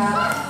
Eindsignaal